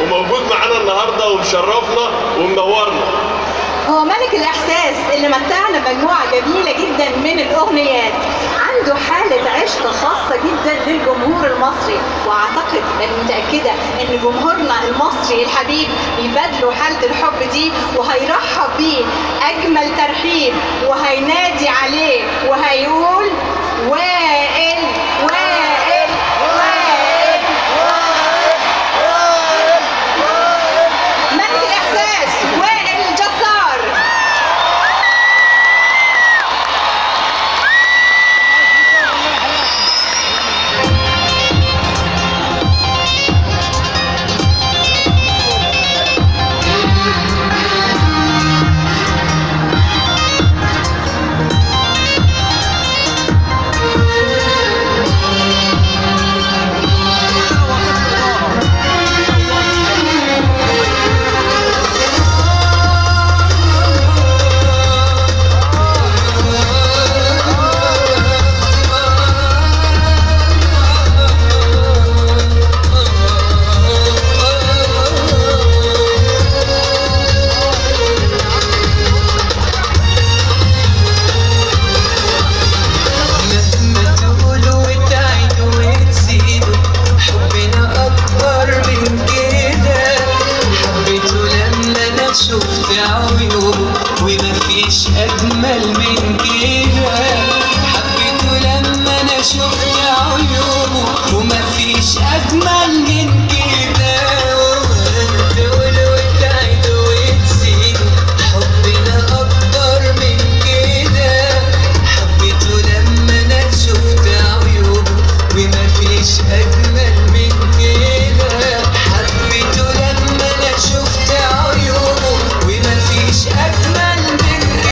منورنا ومشرفنا ومنورنا. هو ملك الإحساس اللي متعنا مجموعة جميلة جدا من الأغنيات. عنده حالة عشق خاصة جدا للجمهور المصري وأعتقد أنا متأكدة إن جمهورنا المصري الحبيب بيبادلوا حالة الحب دي وهيرحب بيه أجمل ترحيب وهيقول في عيونه ومفيش أجمل من كده.